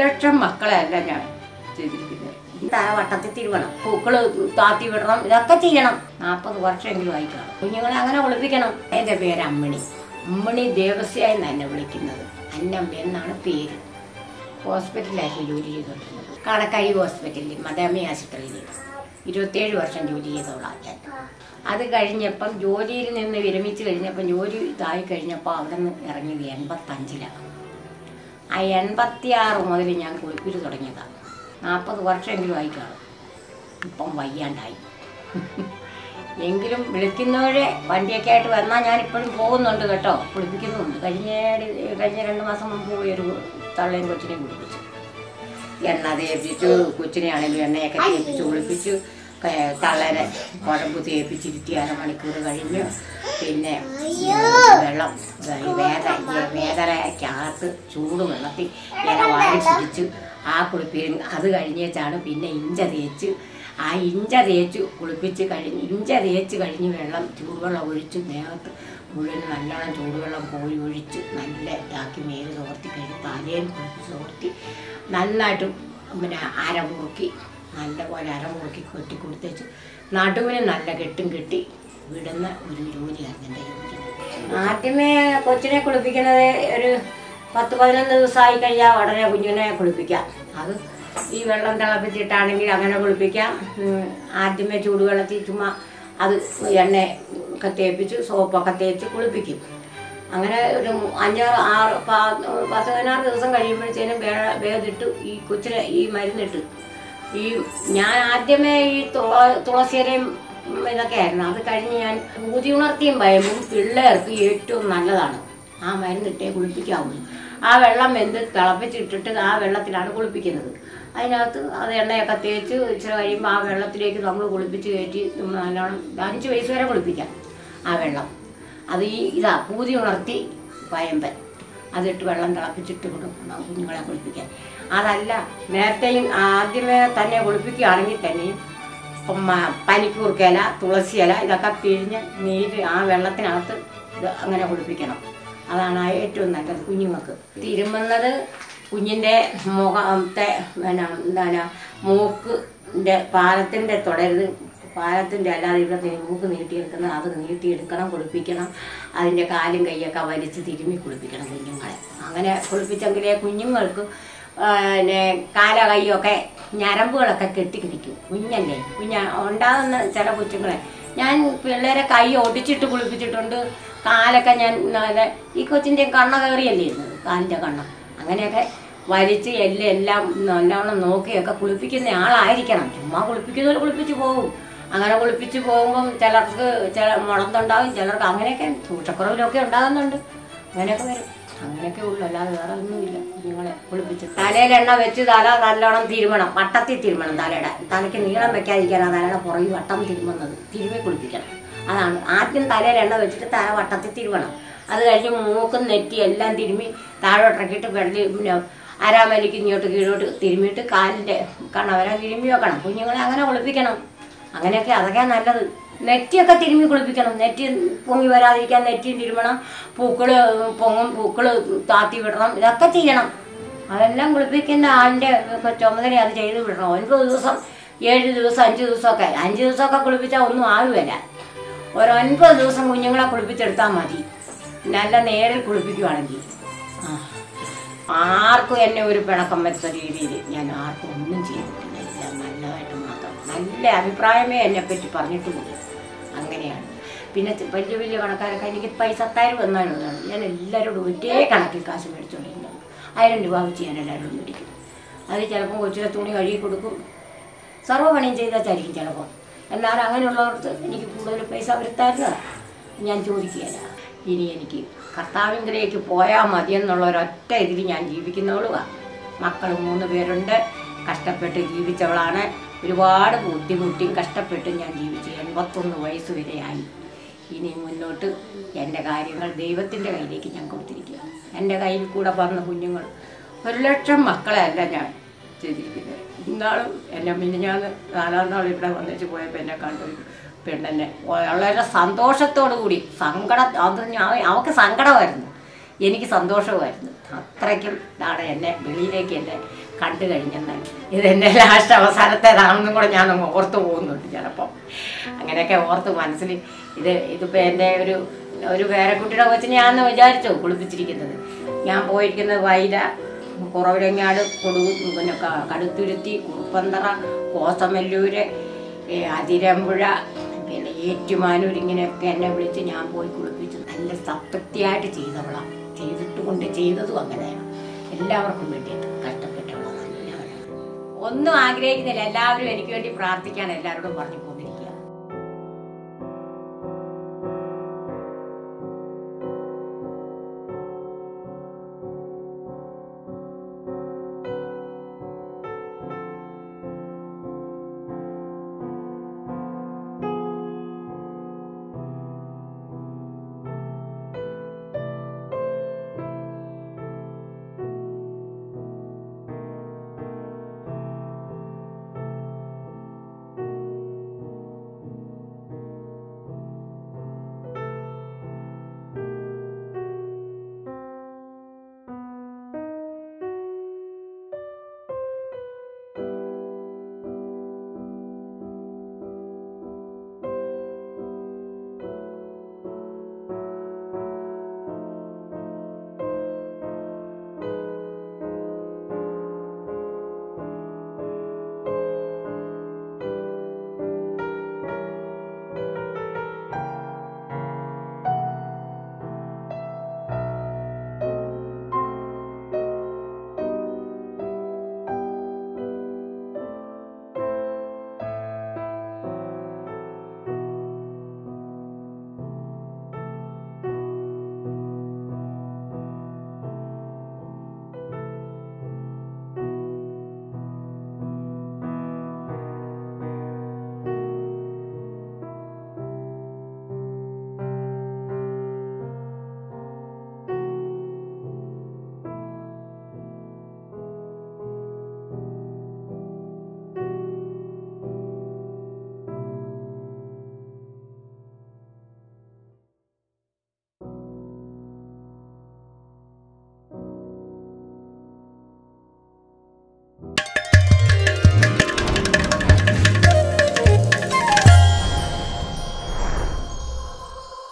ലക്ഷം മക്കളെ അല്ല ഞാൻ ചെയ്തിരിക്കുന്നത്. വട്ടത്തിൽ തിരുവണം. പൂക്കൾ താത്തി വിടണം. ഇതൊക്കെ ചെയ്യണം. നാൽപ്പത് വർഷമെങ്കിലും ആയി കാണും കുഞ്ഞുങ്ങളെ അങ്ങനെ ഒളിപ്പിക്കണം എന്റെ പേര് അമ്മണി. അമ്മണി ദേവസ്യായി എന്നെ വിളിക്കുന്നത്. അന്നമ്മ എന്നാണ് പേര്. ഹോസ്പിറ്റലിലായിരുന്നു ജോലി ചെയ്തുകൊണ്ടിരുന്നത്. കണക്കായി ഹോസ്പിറ്റലിൽ മദാമി ആശുപത്രിയിൽ ഇരുപത്തേഴ് വർഷം ജോലി ചെയ്തോളാം ഞാൻ. അത് കഴിഞ്ഞപ്പം ജോലിയിൽ നിന്ന് വിരമിച്ച് കഴിഞ്ഞപ്പം ജോലി ഇതായി കഴിഞ്ഞപ്പോൾ അവിടെ നിന്ന് ഇറങ്ങിയത് എൺപത്തഞ്ചിലാണ്. ആ എൺപത്തി ആറ് മുതൽ ഞാൻ കുളിപ്പിച്ച് തുടങ്ങിയതാണ് നാൽപ്പത് വർഷമെങ്കിലും ആയി കാണും ഇപ്പം വയ്യാണ്ടായി. എങ്കിലും വിളിക്കുന്നവരെ വണ്ടിയൊക്കെ ആയിട്ട് വന്നാൽ ഞാൻ ഇപ്പോഴും പോകുന്നുണ്ട് കേട്ടോ. കുളിപ്പിക്കുന്നുണ്ട്. കഴിഞ്ഞ കഴിഞ്ഞ രണ്ട് മാസം മുമ്പ് പോയി ഒരു തള്ളയും കൊച്ചിനെയും കുളിപ്പിച്ചു. എണ്ണ തേപ്പിച്ചു കൊച്ചിനെയാണെങ്കിലും എണ്ണയൊക്കെ തേപ്പിച്ച് കുളിപ്പിച്ചു. തള്ളനെ കുഴമ്പ് തേപ്പിച്ചിരുത്തി അരമണിക്കൂർ കഴിഞ്ഞു. പിന്നെ വെള്ളം വേദ വേദനയ്ക്കകത്ത് ചൂട് വെള്ളത്തിൽ ഇല വാരി പിടിച്ച് ആ കുളിപ്പി അത് കഴിഞ്ഞേച്ചാണ് പിന്നെ ഇഞ്ച തേച്ച് ആ ഇഞ്ച തേച്ച് കുളിപ്പിച്ച് കഴിഞ്ഞ് ഇഞ്ച തേച്ച് കഴിഞ്ഞ് വെള്ളം ചൂടുവെള്ളം ഒഴിച്ച് ദേഹത്ത് മുഴുവൻ നല്ലോണം ചൂടുവെള്ളം പോയി ഒഴിച്ച് നല്ല ഇതാക്കി മേൽ തോർത്തി കഴിഞ്ഞ് തലയിൽ കുളിപ്പിച്ച് തോർത്തി നന്നായിട്ട് പിന്നെ അരമുറുക്കി നല്ലപോലെ അരമുറുക്കി കെട്ടി കൊടുത്തേച്ച്. നടുവിന് നല്ല കെട്ടും കെട്ടി വിടുന്ന ഒരു ജോലിയായിരുന്നു എന്റെ ആദ്യമേ കൊച്ചിനെ കുളിപ്പിക്കുന്നത് ഒരു പത്ത് പതിനൊന്ന് ദിവസമായി കഴിഞ്ഞാൽ ഉടനെ കുഞ്ഞിനെ കുളിപ്പിക്കാം. അത് ഈ വെള്ളം തിളപ്പിച്ചിട്ടാണെങ്കിൽ അങ്ങനെ കുളിപ്പിക്കാം. ആദ്യമേ ചൂടുവെള്ളത്തിൽ ചുമ്മാ അത് എണ്ണ ഒക്കെ തേപ്പിച്ച് സോപ്പൊക്കെ തേച്ച് കുളിപ്പിക്കും. അങ്ങനെ ഒരു അഞ്ചാറ് ആറ് പത്ത് പതിനാറ് ദിവസം കഴിയുമ്പോഴത്തേനും വേദിട്ട് ഈ കൊച്ചിനെ ഈ മരുന്നിട്ട് ഈ ഞാൻ ആദ്യമേ ഈ തുള തുളസിയിലയും ഇതൊക്കെ ആയിരുന്നു അത് കഴിഞ്ഞ് ഞാൻ ഊതി ഉണർത്തിയും ഭയവും പിള്ളേർക്ക് ഏറ്റവും നല്ലതാണ്. ആ മരുന്നിട്ടേ കുളിപ്പിക്കാവുള്ളൂ ആ വെള്ളം എന്ത് തിളപ്പിച്ചിട്ടിട്ട് ആ വെള്ളത്തിലാണ് കുളിപ്പിക്കുന്നത്. അതിനകത്ത് അത് എണ്ണയൊക്കെ തേച്ച് ഇച്ചിരി കഴിയുമ്പോൾ ആ വെള്ളത്തിലേക്ക് നമ്മൾ കുളിപ്പിച്ച് കയറ്റി നല്ലോണം അഞ്ച് വയസ്സ് വരെ കുളിപ്പിക്കാം ആ വെള്ളം. അത് ഈ ഇതാ പൂതി ഉണർത്തി വയമ്പൻ അതിട്ട് വെള്ളം തിളപ്പിച്ചിട്ട് കൊടുക്കണം കുഞ്ഞുങ്ങളെ കുളിപ്പിക്കാൻ. അതല്ല നേരത്തെയും ആദ്യമേ തന്നെ കുളിപ്പിക്കുകയാണെങ്കിൽ തന്നെയും പനിക്കൂർക്കയില തുളസി ഇല ഇതൊക്കെ പിഴിഞ്ഞ് നീര് ആ വെള്ളത്തിനകത്ത് ഇത് അങ്ങനെ കുളിപ്പിക്കണം. അതാണ് ഏറ്റവും നല്ലത് കുഞ്ഞുങ്ങൾക്ക്. തിരുമുന്നത് കുഞ്ഞിന്റെ മുഖത്തെ എന്താണ് മൂക്കിന്റെ പാലത്തിന്റെ തുടരുത്. പാലത്തിന്റെ അല്ലാതെ ഇവിടെ മൂക്ക് നീട്ടിയെടുക്കുന്നത് അത് നീട്ടിയെടുക്കണം കുളിപ്പിക്കണം. അതിന്റെ കാലും കൈയൊക്കെ വലിച്ച് തിരുമ്മി കുളിപ്പിക്കണം കുഞ്ഞുങ്ങളെ. അങ്ങനെ കുളിപ്പിച്ചെങ്കിലേ കുഞ്ഞുങ്ങൾക്ക് പിന്നെ കാല കൈയൊക്കെ ഞരമ്പുകളൊക്കെ കെട്ടി നിൽക്കും കുഞ്ഞല്ലേ? കുഞ്ഞ ഉണ്ടാകുന്ന ചില കൊച്ചുങ്ങളെ ഞാൻ പിള്ളേരെ കൈ ഒടിച്ചിട്ട് കുളിപ്പിച്ചിട്ടുണ്ട്. കാലൊക്കെ ഞാൻ ഈ കൊച്ചിന്റെ കണ്ണ കയറിയല്ലേ ഇരുന്നത് കാലിന്റെ കണ്ണ. അങ്ങനെയൊക്കെ വലിച്ച് എല്ലാം എല്ലാം നല്ലവണ്ണം നോക്കിയൊക്കെ കുളിപ്പിക്കുന്ന ആളായിരിക്കണം. ചുമ്മാ കുളിപ്പിക്കുന്നവർ കുളിപ്പിച്ച് പോകും അങ്ങനെ കുളിപ്പിച്ച് പോകുമ്പം ചിലർക്ക് ചില മുളന്തുണ്ടാകും ചിലർക്ക് അങ്ങനെയൊക്കെ സൂക്ഷക്കുറവിലൊക്കെ ഉണ്ടാകുന്നുണ്ട്. അങ്ങനെയൊക്കെ വരും. അങ്ങനെയൊക്കെ ഉള്ളു അല്ലാതെ വേറെ ഒന്നുമില്ല കുഞ്ഞുങ്ങളെ കുളിപ്പിച്ച് തലയിൽ എണ്ണ വെച്ച് തല നല്ലോണം തിരുമണം വട്ടത്തിൽ തിരുമണം തലയുടെ. തലയ്ക്ക് നീളം വെക്കാതിരിക്കാനാണ് തലയുടെ പുറകിൽ വട്ടം തിരുമുന്നത് തിരുമി കുളിപ്പിക്കണം. അതാണ്. ആദ്യം തലയിൽ എണ്ണ വെച്ചിട്ട് തല വട്ടത്തിൽ തിരുമണം. അത് കഴിഞ്ഞ് മൂക്കും നെറ്റി എല്ലാം തിരുമ്മി താഴോട്ടിറക്കിയിട്ട് വെള്ളി പിന്നെ അരാമലിക്ക് ഇങ്ങോട്ട് കീഴോട്ട് തിരുമിയിട്ട് കാലിന്റെ കണ്ണവരെ തിരുമ്പി വെക്കണം. കുഞ്ഞുങ്ങളെ അങ്ങനെ കുളിപ്പിക്കണം. അങ്ങനെയൊക്കെ അതൊക്കെ നല്ലത്. നെറ്റിയൊക്കെ തിരുമ്മി കുളിപ്പിക്കണം. നെറ്റി പൊങ്ങി വരാതിരിക്കാൻ നെറ്റി തിരുമണം. പൂക്കൾ പൊങ്ങും പൂക്കൾ താത്തി വിടണം. ഇതൊക്കെ ചെയ്യണം. അതെല്ലാം കുളിപ്പിക്കുന്ന ആളിന്റെ ചുമതല അത് ചെയ്ത് വിടണം. ഒൻപത് ദിവസം ഏഴ് ദിവസം അഞ്ച് ദിവസമൊക്കെ അഞ്ച് ദിവസമൊക്കെ കുളിപ്പിച്ചാൽ ഒന്നും ആകുമല്ല ഒരു ഒൻപത് ദിവസം കുഞ്ഞുങ്ങളെ കുളിപ്പിച്ചെടുത്താൽ മതി. നല്ല നേരിൽ കുളിപ്പിക്കുവാണെങ്കിൽ. ആർക്കും എന്നെ ഒരു പിണക്കം വരുത്ത രീതിയിൽ ഞാൻ ആർക്കും ഒന്നും ചെയ്തിട്ടില്ല എല്ലാം നല്ലതായിട്ട് മാത്രം നല്ല അഭിപ്രായമേ എന്നെ പറ്റി പറഞ്ഞിട്ടുമില്ല അങ്ങനെയാണ്. പിന്നെ വലിയ വലിയ കണക്കാരൊക്കെ എനിക്ക് പൈസ തരും എന്നാലുള്ളതാണ് ഞാൻ എല്ലാവരോടും ഒരേ കണക്കിൽ കാശ് മേടിച്ചുകൊണ്ടിരുന്നത് ആയിരം രൂപ വെച്ച് ഞാൻ എല്ലാവരോടും മേടിക്കും. അത് ചിലപ്പോൾ കൊച്ചിലെ തുണി കഴുകി കൊടുക്കും. സർവപണിയും ചെയ്താച്ചായിരിക്കും ചിലപ്പോൾ എന്നാലും അങ്ങനെയുള്ളവർക്ക് എനിക്ക് കൂടുതൽ പൈസ അവർ ഞാൻ ചോദിക്കുകയില്ല ഇനി എനിക്ക് കർത്താവിങ്കിലേക്ക് പോയാൽ മതി എന്നുള്ള ഒരൊറ്റ ഇതിൽ ഞാൻ ജീവിക്കുന്നവളുമാണ് മക്കൾ മൂന്ന് പേരുണ്ട്. കഷ്ടപ്പെട്ട് ജീവിച്ചവളാണ്. ഒരുപാട് ബുദ്ധിമുട്ടിയും കഷ്ടപ്പെട്ടും ഞാൻ ജീവിച്ചു എൺപത്തൊന്ന് വയസ്സ് വരെയായി. ഇനി മുന്നോട്ട് എന്റെ കാര്യങ്ങൾ ദൈവത്തിന്റെ കയ്യിലേക്ക് ഞാൻ കൊടുത്തിരിക്കുക. എന്റെ കയ്യിൽ കൂടെ വന്ന കുഞ്ഞുങ്ങൾ ഒരു ലക്ഷം മക്കളെയല്ല ഞാൻ ചെയ്തിരിക്കുന്നത്. ഇന്നാളും എന്നെ ഞാൻ നാലാം നാൾ ഇവിടെ വന്നിച്ച് പോയപ്പോൾ എന്നെ കണ്ടു. പെണ്ണെന്നെ. വളരെ സന്തോഷത്തോടു കൂടി സങ്കടം അത് ഞാൻ അവൾക്ക് സങ്കടമായിരുന്നു. എനിക്ക് സന്തോഷമായിരുന്നു. അത്രയ്ക്കും ഇതാണ് എന്നെ വെളിയിലേക്ക് എന്നെ കണ്ടു കഴിഞ്ഞെന്നാൽ ഇതെന്റെ ലാസ്റ്റ് അവസാനത്തേതാണെന്നും കൂടെ ഞാൻ ഓർത്ത് പോകുന്നുണ്ട് ചിലപ്പോൾ അങ്ങനെയൊക്കെ ഓർത്ത് മനസ്സിൽ ഇത് ഇതിപ്പോൾ എന്റെ ഒരു ഒരു പേരക്കുട്ടിയുടെ കൊച്ചിനെയാണെന്ന് വിചാരിച്ചു കുളിപ്പിച്ചിരിക്കുന്നത്. ഞാൻ പോയിരിക്കുന്നത് വൈല കുറവിലങ്ങാട് കൊടു പിന്നെ കടുത്തുരുത്തി കുറുപ്പന്തറ കോസമല്ലൂര് അതിരമ്പുഴ പിന്നെ ഏറ്റുമാനൂർ ഇങ്ങനെയൊക്കെ എന്നെ വിളിച്ച് ഞാൻ പോയി കുളിപ്പിച്ചു നല്ല സംതൃപ്തിയായിട്ട് ചെയ്തവളാണ് കൊണ്ട് ചെയ്തതും അങ്ങനെയാണ്. എല്ലാവർക്കും വേണ്ടിയിട്ട് കഷ്ടപ്പെട്ടുള്ള ഒന്നും ആഗ്രഹിക്കുന്നില്ല. എല്ലാവരും എനിക്ക് വേണ്ടി പ്രാർത്ഥിക്കാൻ എല്ലാവരോടും പറഞ്ഞു.